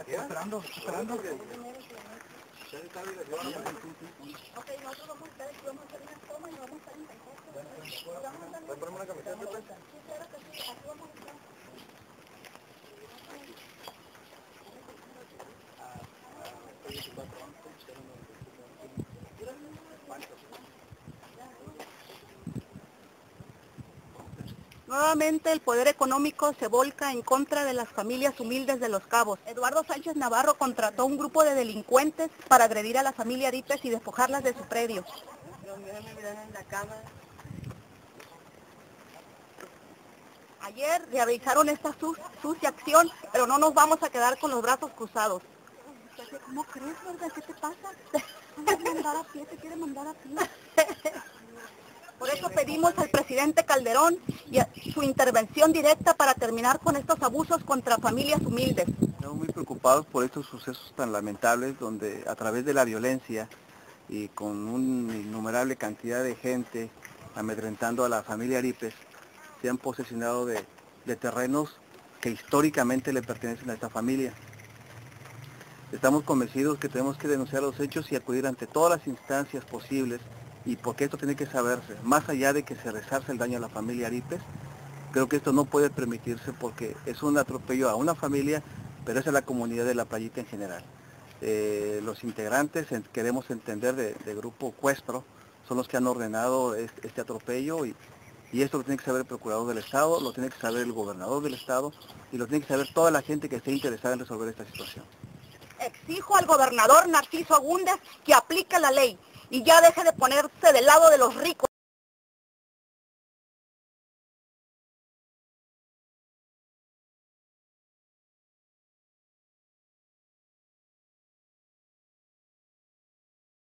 Esperando, esperando. Ok, nosotros vamos a estar vamos a hacer una toma y vamos a estar en contacto. ¿Puedes ponerme una camiseta, Pepe? Sí, claro que sí, aquí vamos a estar. Nuevamente el poder económico se volca en contra de las familias humildes de Los Cabos. Eduardo Sánchez Navarro contrató un grupo de delincuentes para agredir a la familia Aripes y despojarlas de su predio. Ayer realizaron esta su- sucia acción, pero no nos vamos a quedar con los brazos cruzados. ¿Cómo crees, verdad? ¿Qué te pasa? Te mandar a pie, te quiere mandar a pie. Pedimos al presidente Calderón y su intervención directa para terminar con estos abusos contra familias humildes. Estamos muy preocupados por estos sucesos tan lamentables donde a través de la violencia y con una innumerable cantidad de gente amedrentando a la familia Aripes, se han posesionado de, de terrenos que históricamente le pertenecen a esta familia. Estamos convencidos que tenemos que denunciar los hechos y acudir ante todas las instancias posibles y porque esto tiene que saberse, más allá de que se resarce el daño a la familia Aripes, creo que esto no puede permitirse porque es un atropello a una familia, pero es a la comunidad de la playita en general. Eh, los integrantes, queremos entender, de, de Grupo Cuestro, son los que han ordenado este, este atropello y, y esto lo tiene que saber el procurador del Estado, lo tiene que saber el gobernador del Estado y lo tiene que saber toda la gente que esté interesada en resolver esta situación. Exijo al gobernador Narciso Agúndez que aplique la ley y ya deje de ponerse del lado de los ricos.